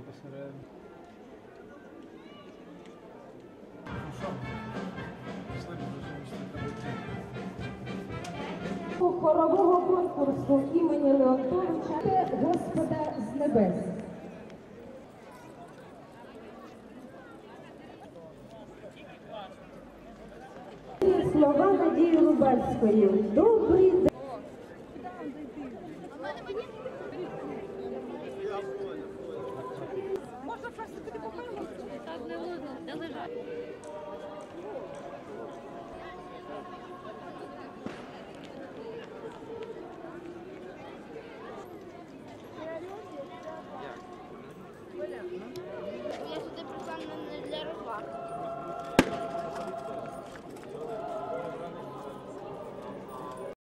посередині. хорового конкурсу імені Леонтовича «Те Господа з небес. Слова Надії Лубальської. Добрий день. Я сюди прийшла не для розваг.